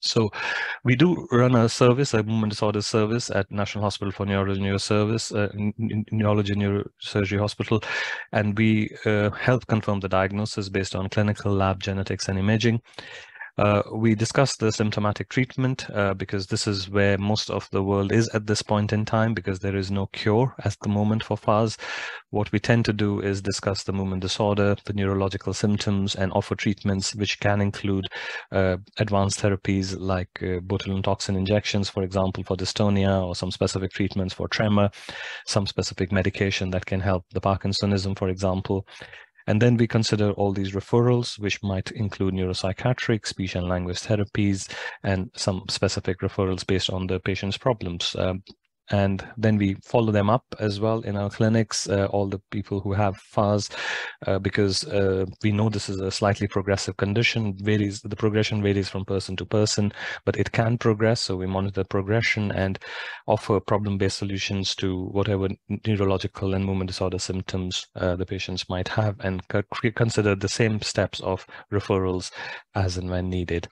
So we do run a service, a movement disorder service at National Hospital for Neurology Neuroservice, uh, Neurology Neurosurgery Hospital, and we uh, help confirm the diagnosis based on clinical lab genetics and imaging. Uh, we discussed the symptomatic treatment uh, because this is where most of the world is at this point in time because there is no cure at the moment for Fahr's. What we tend to do is discuss the movement disorder, the neurological symptoms, and offer treatments which can include uh, advanced therapies like uh, botulinum toxin injections, for example, for dystonia, or some specific treatments for tremor, some specific medication that can help the Parkinsonism, for example. And then we consider all these referrals, which might include neuropsychiatric, speech and language therapies, and some specific referrals based on the patient's problems. Um, and then we follow them up as well in our clinics, uh, all the people who have Fahr's, uh, because uh, we know this is a slightly progressive condition, varies, the progression varies from person to person, but it can progress, so we monitor progression and offer problem-based solutions to whatever neurological and movement disorder symptoms uh, the patients might have, and consider the same steps of referrals as and when needed.